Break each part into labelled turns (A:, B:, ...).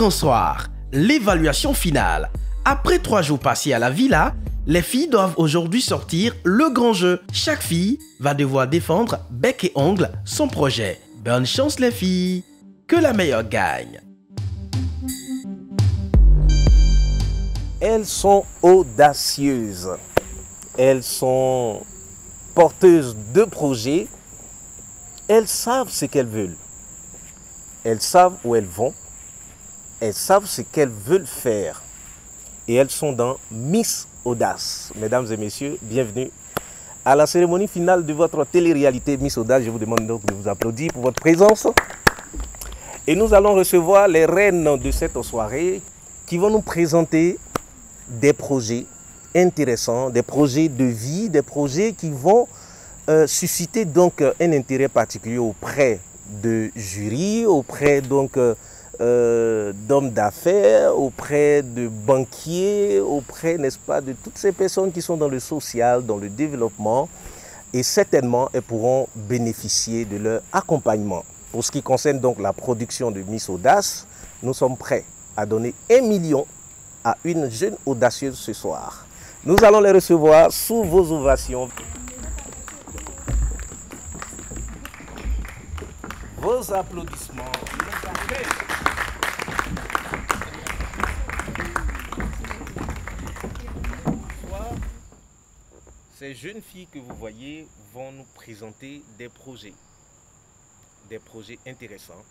A: grand l'évaluation finale. Après trois jours passés à la villa, les filles doivent aujourd'hui sortir le grand jeu. Chaque fille va devoir défendre bec et ongle son projet. Bonne chance les filles, que la meilleure gagne.
B: Elles sont audacieuses. Elles sont porteuses de projets. Elles savent ce qu'elles veulent. Elles savent où elles vont. Elles savent ce qu'elles veulent faire. Et elles sont dans Miss Audace. Mesdames et messieurs, bienvenue à la cérémonie finale de votre télé-réalité Miss Audace. Je vous demande donc de vous applaudir pour votre présence. Et nous allons recevoir les reines de cette soirée qui vont nous présenter des projets intéressants, des projets de vie, des projets qui vont euh, susciter donc un intérêt particulier auprès de jury, auprès donc euh, euh, d'hommes d'affaires, auprès de banquiers, auprès, n'est-ce pas, de toutes ces personnes qui sont dans le social, dans le développement, et certainement elles pourront bénéficier de leur accompagnement. Pour ce qui concerne donc la production de Miss Audace, nous sommes prêts à donner un million à une jeune audacieuse ce soir. Nous allons les recevoir sous vos ovations. Vos applaudissements. Ces jeunes filles que vous voyez vont nous présenter des projets. Des projets intéressants,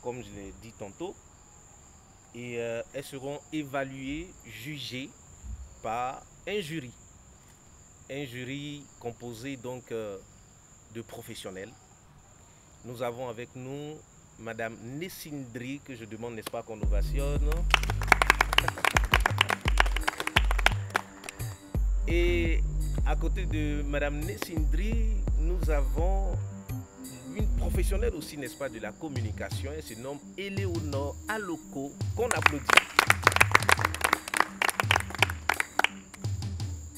B: comme je l'ai dit tantôt. Et euh, elles seront évaluées, jugées par un jury. Un jury composé donc euh, de professionnels. Nous avons avec nous Madame Nessindri, que je demande, n'est-ce pas, qu'on ovationne. Et à côté de Madame Nessindri, nous avons une professionnelle aussi, n'est-ce pas, de la communication. Elle se nomme Eleonore Aloko, qu'on applaudit.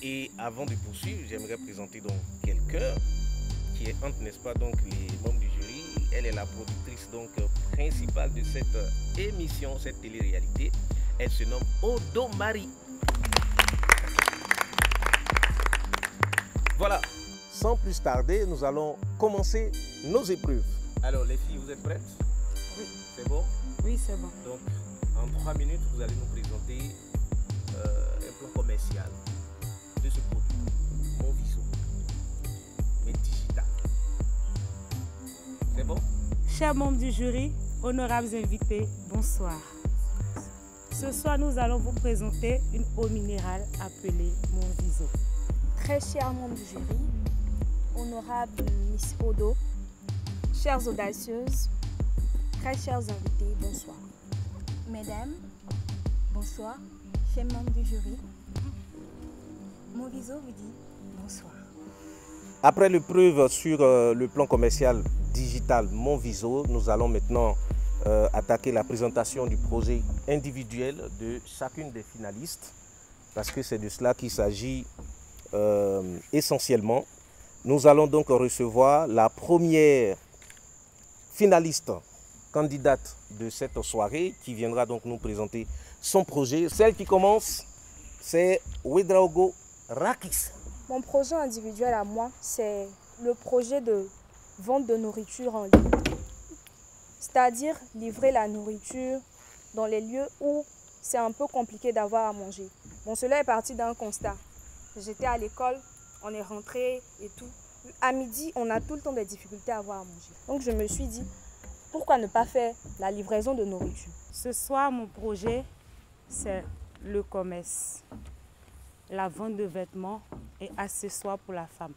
B: Et avant de poursuivre, j'aimerais présenter donc quelqu'un qui est entre, n'est-ce pas, donc les membres du jury. Elle est la productrice donc principale de cette émission, cette télé-réalité. Elle se nomme Odo Marie. Voilà, sans plus tarder, nous allons commencer nos épreuves. Alors les filles, vous êtes prêtes?
C: Oui.
B: C'est bon?
C: Oui, c'est bon.
B: Donc, en trois minutes, vous allez nous présenter euh, un plan commercial de ce produit, mon viso, mais digital. C'est bon?
C: Chers membres du jury, honorables invités, bonsoir. Ce soir, nous allons vous présenter une eau minérale appelée Monviso.
D: Très chers membres du jury, honorable Miss Odo, chères audacieuses, très chers invités, bonsoir. Mesdames, bonsoir, chers membres du jury. Mon viso vous dit bonsoir.
B: Après l'épreuve sur euh, le plan commercial digital Mon Viso, nous allons maintenant euh, attaquer la présentation du projet individuel de chacune des finalistes, parce que c'est de cela qu'il s'agit euh, essentiellement. Nous allons donc recevoir la première finaliste candidate de cette soirée qui viendra donc nous présenter son projet. Celle qui commence, c'est Wedraogo Rakis.
D: Mon projet individuel à moi, c'est le projet de vente de nourriture en ligne. C'est-à-dire livrer la nourriture dans les lieux où c'est un peu compliqué d'avoir à manger. Bon, cela est parti d'un constat. J'étais à l'école, on est rentré et tout. À midi, on a tout le temps des difficultés à avoir à manger. Donc je me suis dit, pourquoi ne pas faire la livraison de nourriture?
C: Ce soir, mon projet, c'est le commerce, la vente de vêtements et accessoires pour la femme.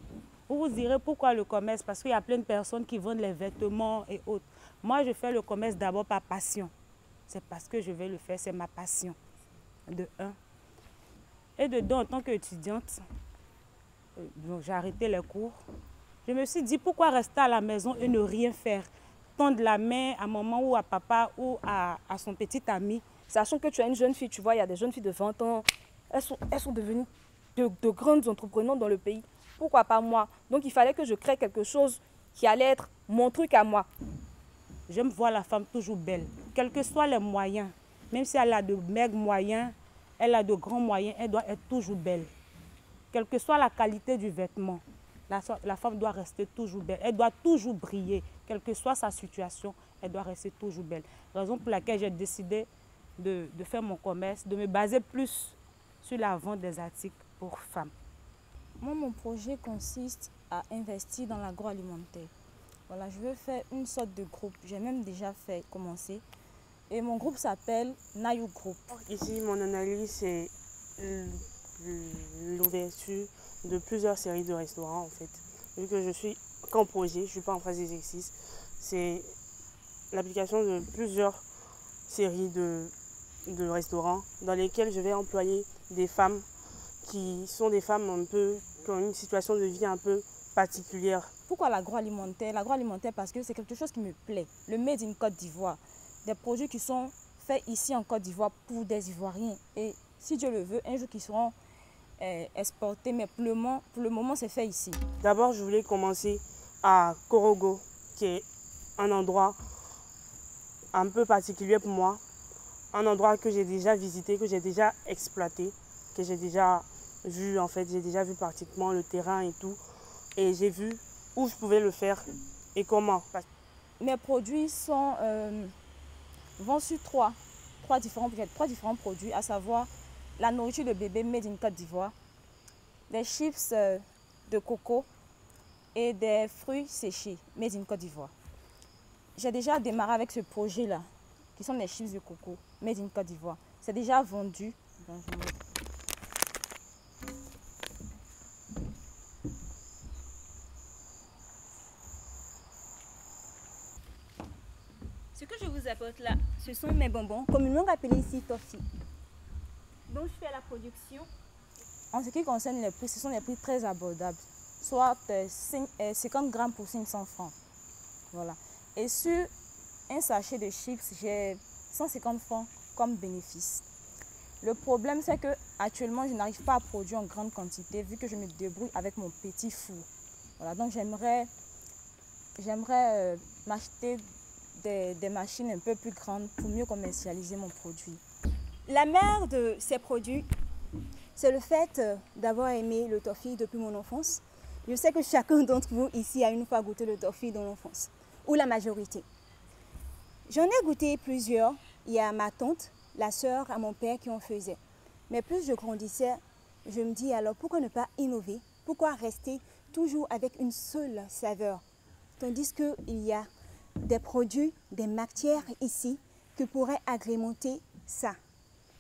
C: Vous vous direz pourquoi le commerce? Parce qu'il y a plein de personnes qui vendent les vêtements et autres. Moi, je fais le commerce d'abord par passion. C'est parce que je vais le faire, c'est ma passion. De un. Et de deux, en tant qu'étudiante, euh, j'ai arrêté les cours. Je me suis dit pourquoi rester à la maison et ne rien faire? Tendre la main à maman ou à papa ou à, à son petit ami.
D: Sachant que tu as une jeune fille, tu vois, il y a des jeunes filles de 20 ans, elles sont, elles sont devenues de, de grandes entrepreneurs dans le pays. Pourquoi pas moi? Donc il fallait que je crée quelque chose qui allait être mon truc à moi.
C: J'aime voir la femme toujours belle, quels que soient les moyens. Même si elle a de maigres moyens, elle a de grands moyens, elle doit être toujours belle. Quelle que soit la qualité du vêtement, la, femme doit rester toujours belle. Elle doit toujours briller. Quelle que soit sa situation, elle doit rester toujours belle. Raison pour laquelle j'ai décidé de, de faire mon commerce, de me baser plus sur la vente des articles pour femmes.
E: Moi, mon projet consiste à investir dans l'agroalimentaire. Voilà, je veux faire une sorte de groupe. J'ai même déjà fait commencer. Et mon groupe s'appelle Nayu Group.
F: Ici, mon analyse, c'est l'ouverture de plusieurs séries de restaurants, en fait. Vu que je suis qu'en projet, je ne suis pas en phase d'exercice, c'est l'application de plusieurs séries de, de restaurants dans lesquels je vais employer des femmes qui sont des femmes un peu qui ont une situation de vie un peu particulière.
E: Pourquoi l'agroalimentaire? L'agroalimentaire parce que c'est quelque chose qui me plaît. Le Made in Côte d'Ivoire. Des produits qui sont faits ici en Côte d'Ivoire pour des Ivoiriens. Et si Dieu le veut, un jour qui seront euh, exportés. Mais pour le moment, pour le moment c'est fait ici.
F: D'abord, je voulais commencer à Korogo, qui est un endroit un peu particulier pour moi. Un endroit que j'ai déjà visité, que j'ai déjà exploité, que j'ai déjà vu en fait, j'ai déjà vu pratiquement le terrain et tout. Et j'ai vu où je pouvais le faire et comment.
E: Mes produits sont euh, vendus sur trois, trois différents, trois différents produits, à savoir la nourriture de bébé made in Côte d'Ivoire, des chips euh, de coco et des fruits séchés made in Côte d'Ivoire. J'ai déjà démarré avec ce projet-là, qui sont des chips de coco made in Côte d'Ivoire. C'est déjà vendu.
G: Ce que je vous apporte là, ce sont mes bonbons, communément appelés ici toffee. Donc je fais la production.
E: En ce qui concerne les prix, ce sont des prix très abordables, soit 50 euh, grammes pour 500 francs. Voilà. Et sur un sachet de chips, j'ai 150 francs comme bénéfice. Le problème, c'est que actuellement, je n'arrive pas à produire en grande quantité vu que je me débrouille avec mon petit four. Voilà, donc j'aimerais j'aimerais euh, m'acheter des, machines un peu plus grandes pour mieux commercialiser mon produit.
G: La mère de ces produits, c'est le fait euh, d'avoir aimé le toffee depuis mon enfance. Je sais que chacun d'entre vous ici a une fois goûté le toffee dans l'enfance, ou la majorité. J'en ai goûté plusieurs. Il y a ma tante, la sœur à mon père qui en faisait. Mais plus je grandissais, je me dis alors pourquoi ne pas innover? Pourquoi rester toujours avec une seule saveur? Tandis qu'il y a des produits, des matières ici qui pourraient agrémenter ça.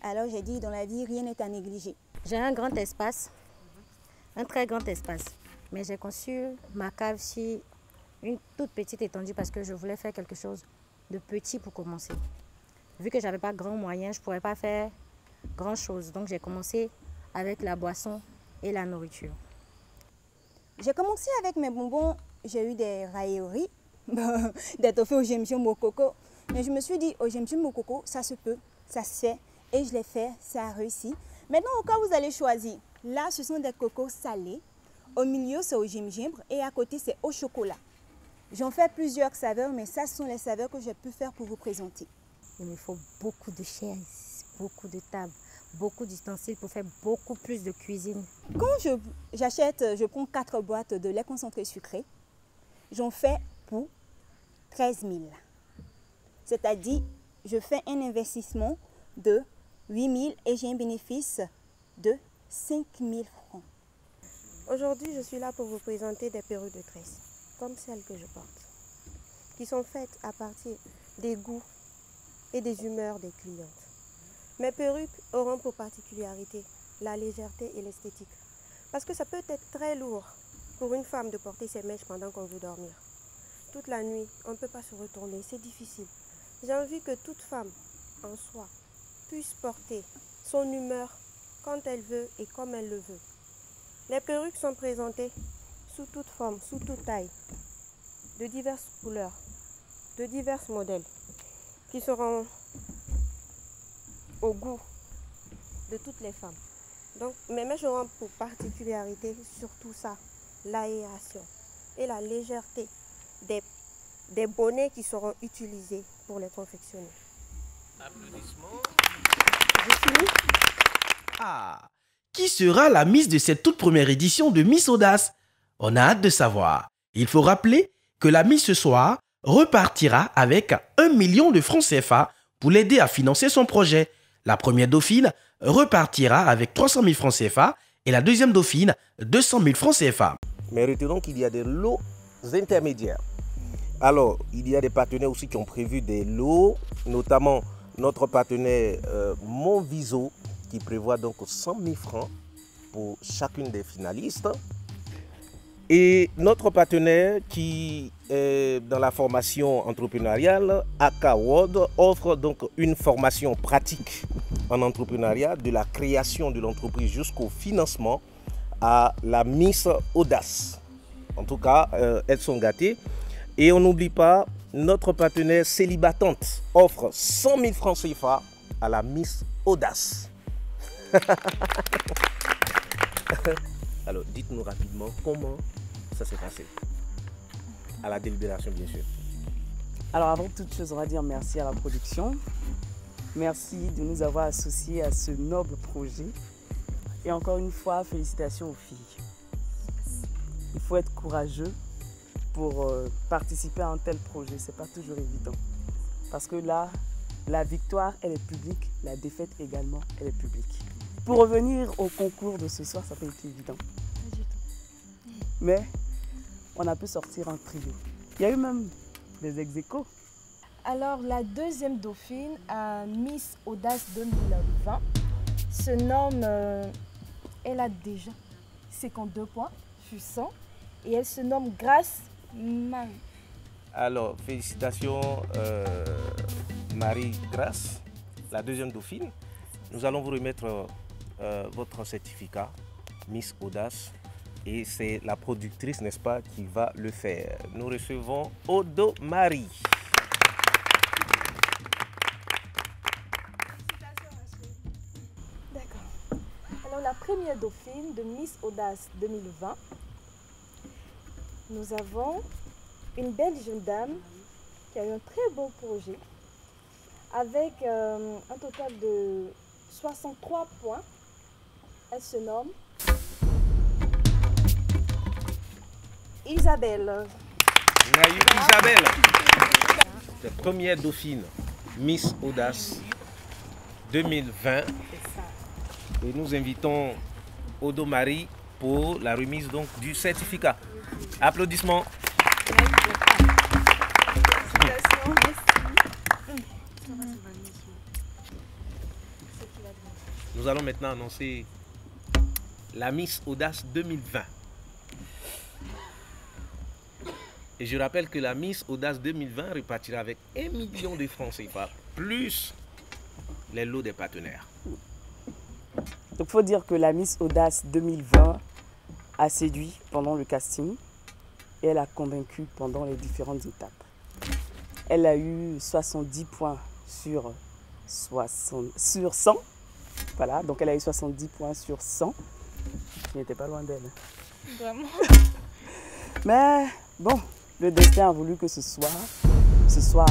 G: Alors j'ai dit, dans la vie, rien n'est à négliger.
H: J'ai un grand espace, un très grand espace. Mais j'ai conçu ma cave sur une toute petite étendue parce que je voulais faire quelque chose de petit pour commencer. Vu que j'avais pas grand moyen, je ne pourrais pas faire grand chose. Donc j'ai commencé avec la boisson et la nourriture.
G: J'ai commencé avec mes bonbons, j'ai eu des railleries d'être fait au au coco. Mais je me suis dit, au au coco, ça se peut, ça se fait. Et je l'ai fait, ça a réussi. Maintenant, au cas où vous allez choisir, là, ce sont des cocos salés. Au milieu, c'est au gingembre et à côté, c'est au chocolat. J'en fais plusieurs saveurs, mais ça, ce sont les saveurs que j'ai pu faire pour vous présenter.
H: Il me faut beaucoup de chaises, beaucoup de tables, beaucoup d'ustensiles pour faire beaucoup plus de cuisine.
G: Quand j'achète, je, je prends 4 boîtes de lait concentré sucré. J'en fais 13 000. C'est-à-dire, je fais un investissement de 8 000 et j'ai un bénéfice de 5 000 francs.
I: Aujourd'hui, je suis là pour vous présenter des perruques de tresse, comme celles que je porte, qui sont faites à partir des goûts et des humeurs des clientes. Mes perruques auront pour particularité la légèreté et l'esthétique, parce que ça peut être très lourd pour une femme de porter ses mèches pendant qu'on veut dormir toute la nuit, on ne peut pas se retourner, c'est difficile. J'ai envie que toute femme en soi puisse porter son humeur quand elle veut et comme elle le veut. Les perruques sont présentées sous toute forme, sous toute taille, de diverses couleurs, de divers modèles, qui seront au goût de toutes les femmes. Donc, mes mèches auront pour particularité surtout ça, l'aération et la légèreté des, des bonnets qui seront utilisés pour les confectionner. Applaudissements.
A: Qui sera la Miss de cette toute première édition de Miss Audace? On a hâte de savoir. Il faut rappeler que la Miss ce soir repartira avec 1 million de francs CFA pour l'aider à financer son projet. La première dauphine repartira avec 300 000 francs CFA et la deuxième dauphine 200 000 francs CFA.
B: Mais retenons qu'il y a des lots intermédiaires. Alors, il y a des partenaires aussi qui ont prévu des lots, notamment notre partenaire euh, Monviso qui prévoit donc 100 000 francs pour chacune des finalistes. Et notre partenaire qui est dans la formation entrepreneuriale, AK World, offre donc une formation pratique en entrepreneuriat de la création de l'entreprise jusqu'au financement à la Miss Audace. En tout cas, euh, elles sont gâtées. Et on n'oublie pas, notre partenaire Célibatante offre 100 000 francs CFA à la Miss Audace. Alors, dites-nous rapidement comment ça s'est passé. À la délibération, bien sûr.
J: Alors, avant toute chose, on va dire merci à la production. Merci de nous avoir associés à ce noble projet. Et encore une fois, félicitations aux filles. Il faut être courageux pour euh, participer à un tel projet. Ce n'est pas toujours évident. Parce que là, la victoire, elle est publique. La défaite également, elle est publique. Pour revenir au concours de ce soir, ça n'a pas été évident. Mais on a pu sortir un trio. Il y a eu même des ex -échos.
D: Alors, la deuxième dauphine, à Miss Audace 2020, se nomme. euh, elle a déjà 52 points, je suis 100, et elle se nomme Grace Marie.
B: Alors, félicitations euh, Marie Grace, la deuxième dauphine. Nous allons vous remettre euh, votre certificat Miss Audace et c'est la productrice, n'est-ce pas, qui va le faire. Nous recevons Odo Marie.
D: D'accord. Alors, la première dauphine de Miss Audace 2020, nous avons une belle jeune dame qui a eu un très beau projet avec euh, un total de 63 points. Elle se nomme Isabelle.
B: Isabelle, la première dauphine Miss Audace 2020. Et nous invitons Odo Marie pour la remise du certificat. Applaudissements. Nous allons maintenant annoncer la Miss Audace 2020. Et je rappelle que la Miss Audace 2020 repartira avec 1 million de francs CFA, plus les lots des partenaires.
J: Il faut dire que la Miss Audace 2020 a séduit pendant le casting et elle a convaincu pendant les différentes étapes. Elle a eu 70 points sur, 60 sur 100. Voilà, donc elle a eu 70 points sur 100. Je n'étais pas loin d'elle.
D: Vraiment
J: Mais bon, le destin a voulu que ce soir, ce soir,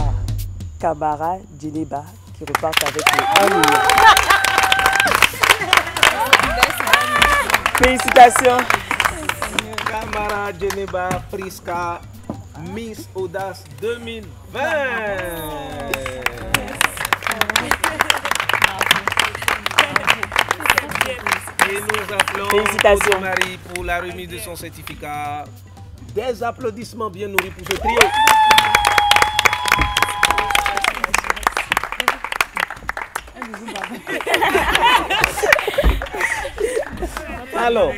J: Kamara Djeneba qui reparte avec le 1 million. Félicitations.
B: Camara Geneba Prisca Miss Audace 2020. Et nous appelons Marie pour la remise de son certificat. Des applaudissements bien nourris pour ce trio. Alors,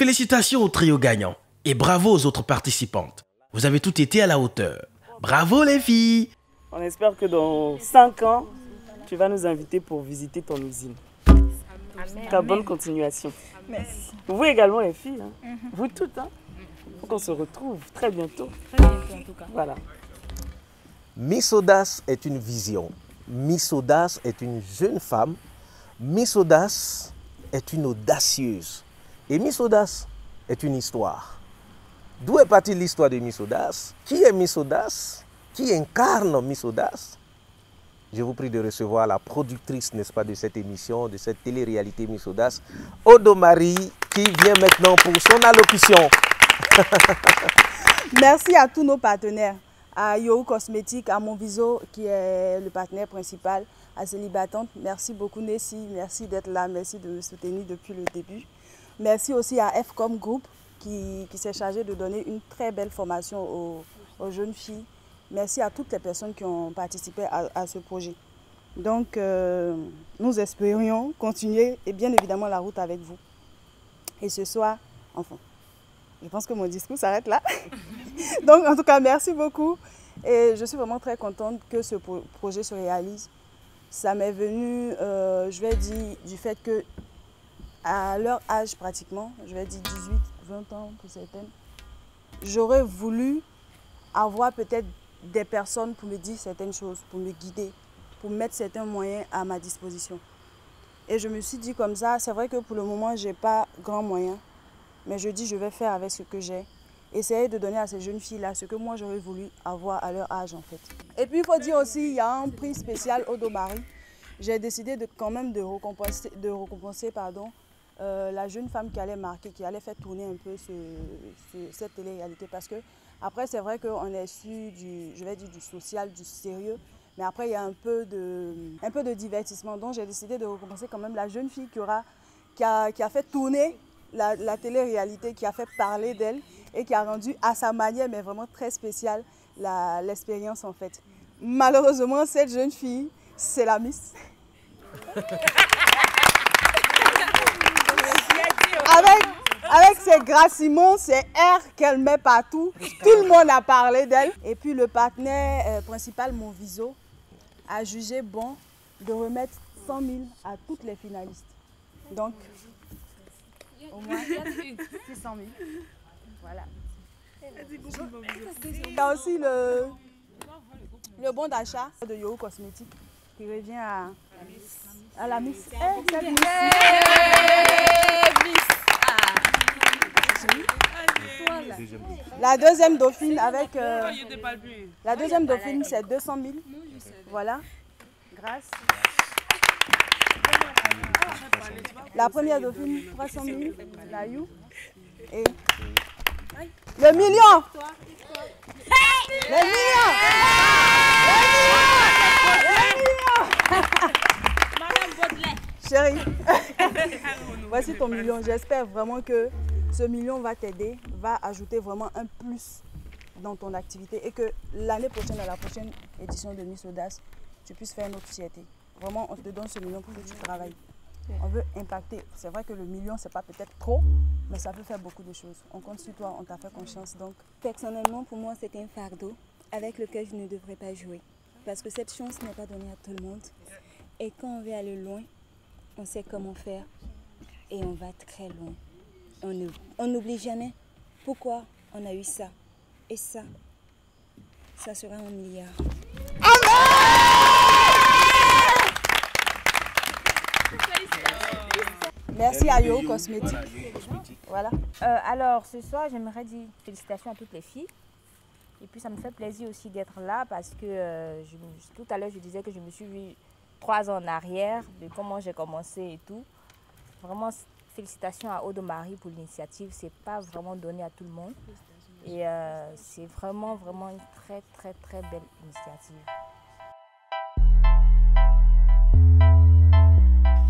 A: Félicitations au trio gagnant et bravo aux autres participantes. Vous avez toutes été à la hauteur. Bravo les filles
J: On espère que dans 5 ans, tu vas nous inviter pour visiter ton usine. Ta bonne continuation.
G: Merci.
J: Vous également les filles, hein. vous toutes. Hein. faut qu'on se retrouve très bientôt.
G: Très bientôt en tout cas.
J: Voilà.
B: Miss Audace est une vision. Miss Audace est une jeune femme. Miss Audace est une audacieuse. Et Miss Audace est une histoire. D'où est partie l'histoire de Miss Audace Qui est Miss Audace Qui incarne Miss Audace je vous prie de recevoir la productrice, n'est-ce pas, de cette émission, de cette télé-réalité Miss Audace, Odo Marie, qui vient maintenant pour son allocution.
K: Merci à tous nos partenaires, à Yo Cosmétique, à Monviso, qui est le partenaire principal, à Célibatante. Merci beaucoup, Nessie. Merci d'être là. Merci de me soutenir depuis le début. Merci aussi à FCOM Group, qui, s'est chargé de donner une très belle formation aux, jeunes filles. Merci à toutes les personnes qui ont participé à, ce projet. Donc, euh, nous espérions continuer et bien évidemment la route avec vous. Et ce soir, enfin, je pense que mon discours s'arrête là. Donc, en tout cas, merci beaucoup. Et je suis vraiment très contente que ce projet se réalise. Ça m'est venu, euh, je vais dire, du fait que à leur âge pratiquement, je vais dire 18, 20 ans pour certaines, j'aurais voulu avoir peut-être des personnes pour me dire certaines choses, pour me guider, pour mettre certains moyens à ma disposition. Et je me suis dit comme ça, c'est vrai que pour le moment, je n'ai pas grand moyen, mais je dis je vais faire avec ce que j'ai. Essayer de donner à ces jeunes filles-là ce que moi j'aurais voulu avoir à leur âge en fait. Et puis il faut dire aussi, il y a un prix spécial au Domari. J'ai décidé de, quand même de récompenser, de récompenser pardon, euh, la jeune femme qui allait marquer, qui allait faire tourner un peu cette télé-réalité. Parce que après, c'est vrai qu'on est su du, je vais dire, du social, du sérieux. Mais après, il y a un peu de, un peu de divertissement. Donc, j'ai décidé de récompenser quand même la jeune fille qui, qui, a, qui a fait tourner la, la télé-réalité, qui a fait parler d'elle et qui a rendu à sa manière, mais vraiment très spéciale, l'expérience en fait. Malheureusement, cette jeune fille, c'est la Miss. avec, ses graciments, ses airs qu'elle met partout, tout le monde a parlé d'elle. Et puis le partenaire euh, principal, mon viso, a jugé bon de remettre 100 000 à toutes les finalistes. Donc, au moins 600 000. Voilà. Il y a aussi le, le bon d'achat de Yo Cosmétique qui revient à, à la Miss. La deuxième dauphine avec. Euh, la deuxième dauphine, c'est 200 000. Voilà. Grâce. La première dauphine, 300 000. La You. Et le million Le million Le million Chérie, voici ton million. J'espère vraiment que ce million va t'aider, va ajouter vraiment un plus dans ton activité et que l'année prochaine, à la prochaine édition de Miss Audace, tu puisses faire notre fierté. Vraiment, on te donne ce million pour que tu travailles. On veut impacter. C'est vrai que le million, c'est pas peut-être trop, mais ça peut faire beaucoup de choses. On compte sur toi, on t'a fait confiance. Donc,
G: personnellement, pour moi, c'est un fardeau avec lequel je ne devrais pas jouer. Parce que cette chance n'est pas donnée à tout le monde. Et quand on veut aller loin, on sait comment faire. Et on va très loin. On n'oublie jamais pourquoi on a eu ça. Et ça, ça sera un milliard.
K: Merci à Yo Cosmétique. Voilà.
E: Euh, alors, ce soir, j'aimerais dire félicitations à toutes les filles. Et puis, ça me fait plaisir aussi d'être là parce que euh, tout à l'heure, je disais que je me suis vue trois ans en arrière de comment j'ai commencé et tout. Vraiment, félicitations à Odo Marie pour l'initiative. C'est pas vraiment donné à tout le monde. Et euh, c'est vraiment, vraiment une très, très, très belle initiative.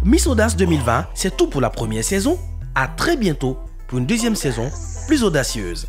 A: Miss Audace 2020, c'est tout pour la première saison. À très bientôt pour une deuxième saison plus audacieuse.